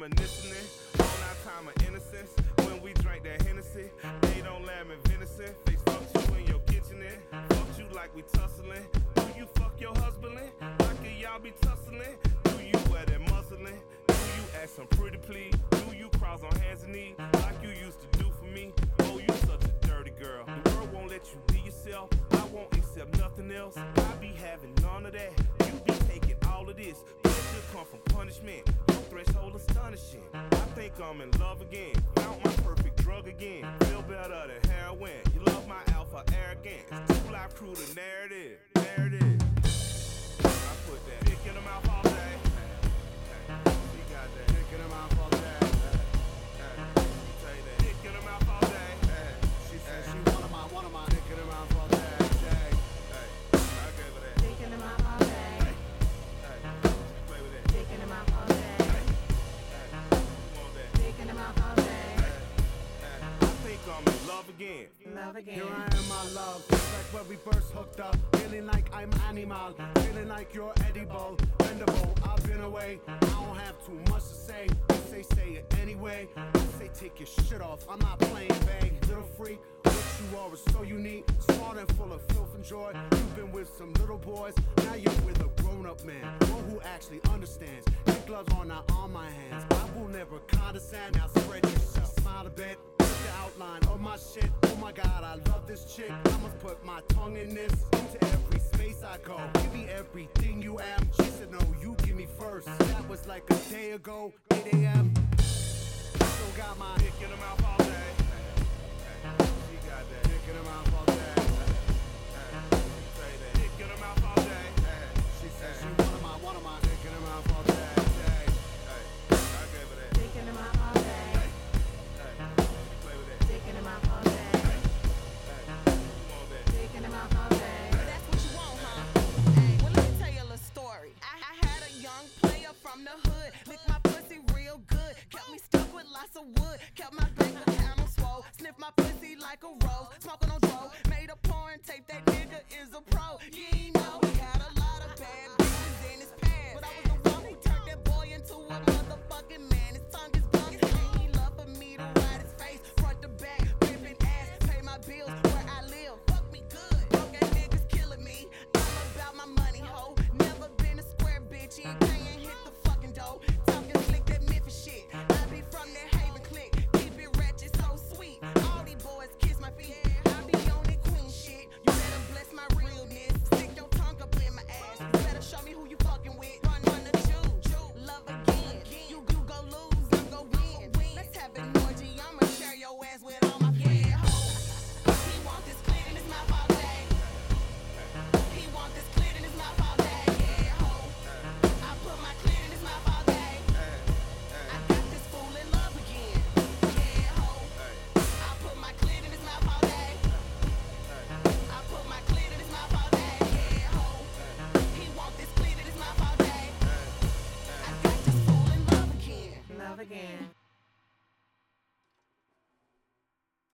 reminiscing on our time of innocence when we drank that Hennessy. They don't lamb and venison. Face fucked you in your kitchen. Fucked you like we tussling. Do you fuck your husband? Like y'all be tussling? Do you wear that muslin? Do you ask some pretty please? Do you cross on hands and knees like you used to do for me? Oh, you such a dirty girl. The world won't let you be yourself. I won't accept nothing else. I be having none of that. You be taking all of this. Come from punishment. Your threshold astonishing. I think I'm in love again. Found my perfect drug again. Feel better than heroin. You love my alpha arrogance. Two Live Crew the narrative. Narrative. I I'm in love again. Love again. Here I am, my love. Just like when we first hooked up. Feeling like I'm animal. Feeling like you're edible. Bendable. I've been away. I don't have too much to say. You say, say it anyway. I say, take your shit off. I'm not playing vague. Little freak. What you are is so unique. Smart and full of filth and joy. You've been with some little boys. Now you're with a grown up man. One who actually understands. Your gloves are not on my hands. I will never condescend. Now spread yourself. Smile a bit. Of my shit. Oh my god, I love this chick. I must put my tongue in this. Into every space I go. Give me everything you am. She said, No, you give me first. That was like a day ago, 8 a.m. Still got my Dick in the mouth all day. Young player from the hood, licked my pussy real good, kept me stuck with lots of wood, kept my bank account swole, sniffed my pussy like a rose, smoking on dro, made a porn tape that